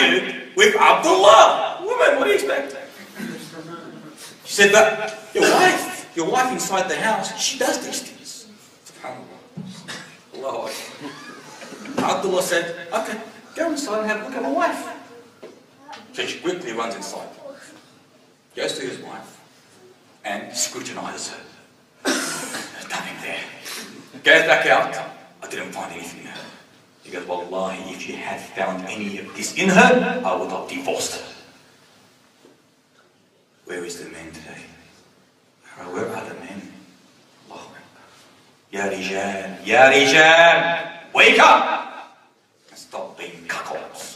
argued with Abdullah. Woman, what do you expect? She said but your wife, your wife inside the house, she does these things. Lord. Abdullah said, okay, go inside and have a look at my wife. So she quickly runs inside, goes to his wife, and scrutinizes her. There's nothing there. Goes back out. I didn't find anything there. He goes, Wallahi, if you had found any of this in her, I would have divorced her. Where is the man today? Where are the men? Allah Ya Rijal, Ya Rijal, wake up and stop being cuckolds.